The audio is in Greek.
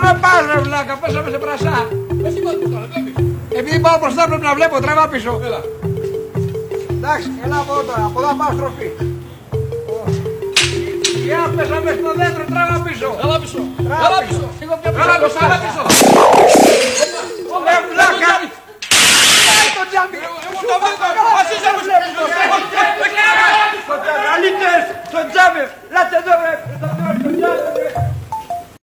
Με πας ρε βλάκα, πέσαμε σε πρασά; Εσύ πάω τώρα, βλέπεις. Επειδή πάω μπροστά πρέπει να βλέπω, τραβά πίσω. Έλα. Εντάξει, έλα από εδώ τώρα, από εδώ πάω στροφή. Για πέσαμε στο δέντρο, τραβά πίσω. Έλα πίσω. Τραβά Έλα πίσω. πίσω. Λίγο πιο Έλα πίσω. πίσω, έλα πίσω. Así se